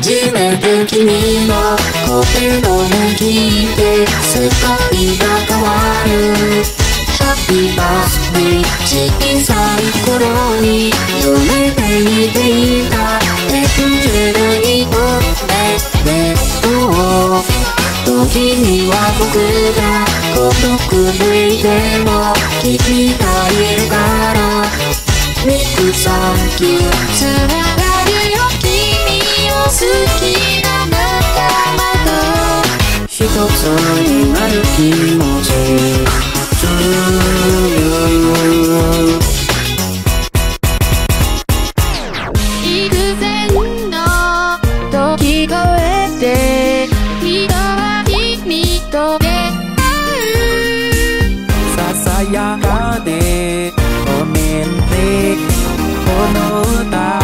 初めて君の声を聞いて世界が変わる Happy birthday 小さい頃に夢で見ていたエクジェルにおめでとう時には僕が孤独でいても君がいからビッグと一つになる。気持ち幾千のと聞こえて人は君と出会うささやかでごめんねこの歌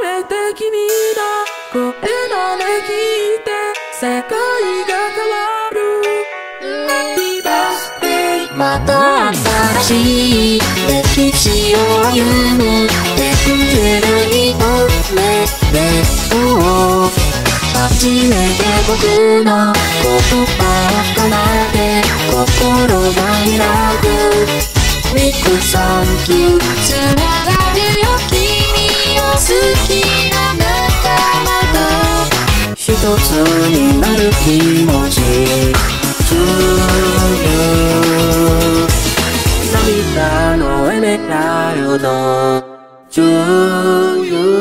めて君の声の音聞いて世界が変わる Happy birthday また新しい歴史を歩むエクジェルにおめでとう初めて僕の言葉を。奏で心が開くビッグサつになる気持ち。To you 涙のエメラルド。To you